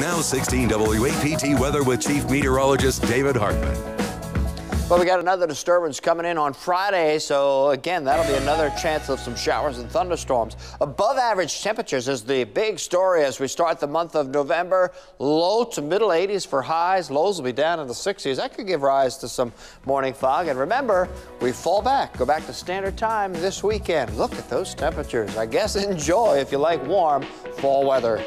now 16 WAPT weather with Chief Meteorologist David Hartman. Well, we got another disturbance coming in on Friday, so again, that'll be another chance of some showers and thunderstorms. Above average temperatures is the big story as we start the month of November. Low to middle 80s for highs. Lows will be down in the 60s. That could give rise to some morning fog. And remember, we fall back, go back to standard time this weekend. Look at those temperatures. I guess enjoy if you like warm fall weather.